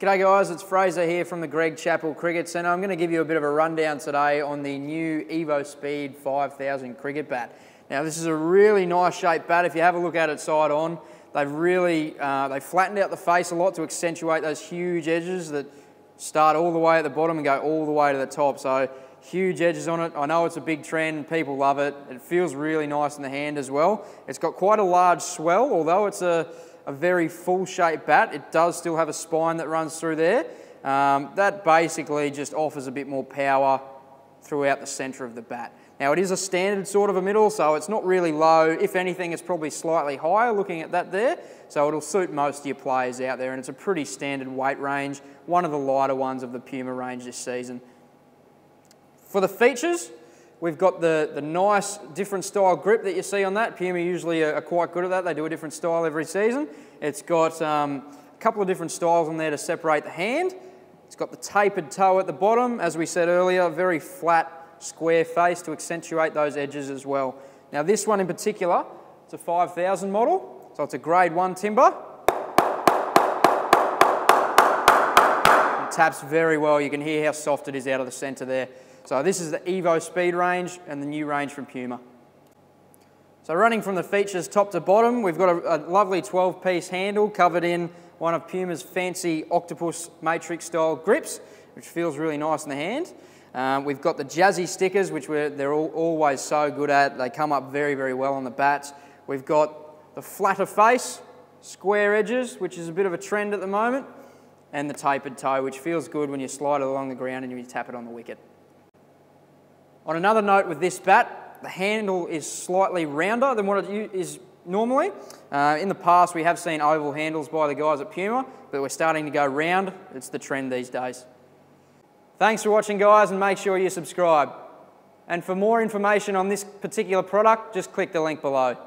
G'day guys, it's Fraser here from the Greg Chappell Cricket Centre. I'm going to give you a bit of a rundown today on the new evoSPEED 5000 cricket bat. Now this is a really nice shaped bat. If you have a look at it side on, they've really, uh, they flattened out the face a lot to accentuate those huge edges that start all the way at the bottom and go all the way to the top. So huge edges on it. I know it's a big trend, people love it. It feels really nice in the hand as well. It's got quite a large swell, although it's a a very full shape bat. It does still have a spine that runs through there. Um, that basically just offers a bit more power throughout the centre of the bat. Now it is a standard sort of a middle, so it's not really low. If anything, it's probably slightly higher looking at that there. So it'll suit most of your players out there and it's a pretty standard weight range, one of the lighter ones of the Puma range this season. For the features, We've got the, the nice different style grip that you see on that. Puma usually are, are quite good at that. They do a different style every season. It's got um, a couple of different styles on there to separate the hand. It's got the tapered toe at the bottom. As we said earlier, very flat, square face to accentuate those edges as well. Now this one in particular, it's a 5000 model. So it's a grade one timber. It taps very well. You can hear how soft it is out of the center there. So this is the evoSPEED range and the new range from Puma. So running from the features top to bottom, we've got a, a lovely 12-piece handle covered in one of Puma's fancy octopus matrix style grips, which feels really nice in the hand. Um, we've got the jazzy stickers, which they're all, always so good at. They come up very, very well on the bats. We've got the flatter face, square edges, which is a bit of a trend at the moment, and the tapered toe, which feels good when you slide it along the ground and you tap it on the wicket. On another note with this bat, the handle is slightly rounder than what it is normally. Uh, in the past, we have seen oval handles by the guys at Puma, but we're starting to go round. It's the trend these days. Thanks for watching, guys, and make sure you subscribe. And for more information on this particular product, just click the link below.